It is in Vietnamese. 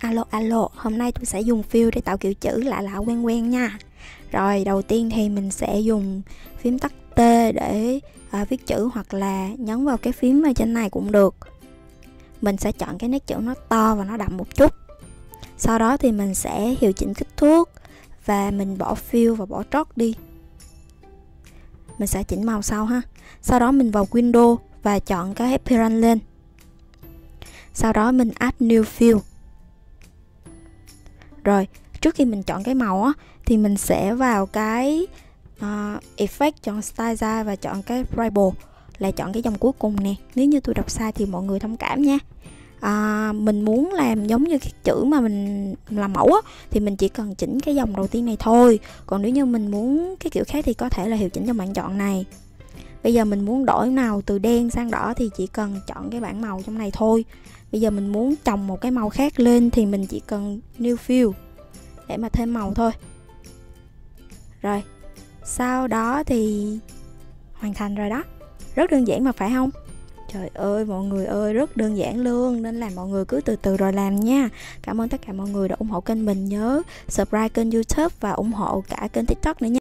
Alo alo, hôm nay tôi sẽ dùng fill để tạo kiểu chữ lạ lạ quen quen nha. Rồi đầu tiên thì mình sẽ dùng phím tắt T để à, viết chữ hoặc là nhấn vào cái phím ở trên này cũng được. Mình sẽ chọn cái nét chữ nó to và nó đậm một chút. Sau đó thì mình sẽ hiệu chỉnh kích thước và mình bỏ fill và bỏ trót đi. Mình sẽ chỉnh màu sau ha. Sau đó mình vào Windows và chọn cái Appearance lên. Sau đó mình add new fill rồi trước khi mình chọn cái màu á thì mình sẽ vào cái uh, effect chọn style ra và chọn cái rival là chọn cái dòng cuối cùng nè. Nếu như tôi đọc sai thì mọi người thông cảm nha. À, mình muốn làm giống như cái chữ mà mình làm mẫu á thì mình chỉ cần chỉnh cái dòng đầu tiên này thôi. Còn nếu như mình muốn cái kiểu khác thì có thể là hiệu chỉnh cho bạn chọn này bây giờ mình muốn đổi màu từ đen sang đỏ thì chỉ cần chọn cái bảng màu trong này thôi. Bây giờ mình muốn trồng một cái màu khác lên thì mình chỉ cần new fill để mà thêm màu thôi. Rồi, sau đó thì hoàn thành rồi đó. Rất đơn giản mà phải không? Trời ơi, mọi người ơi, rất đơn giản luôn. Nên là mọi người cứ từ từ rồi làm nha. Cảm ơn tất cả mọi người đã ủng hộ kênh mình Nhớ. Subscribe kênh youtube và ủng hộ cả kênh tiktok nữa nha.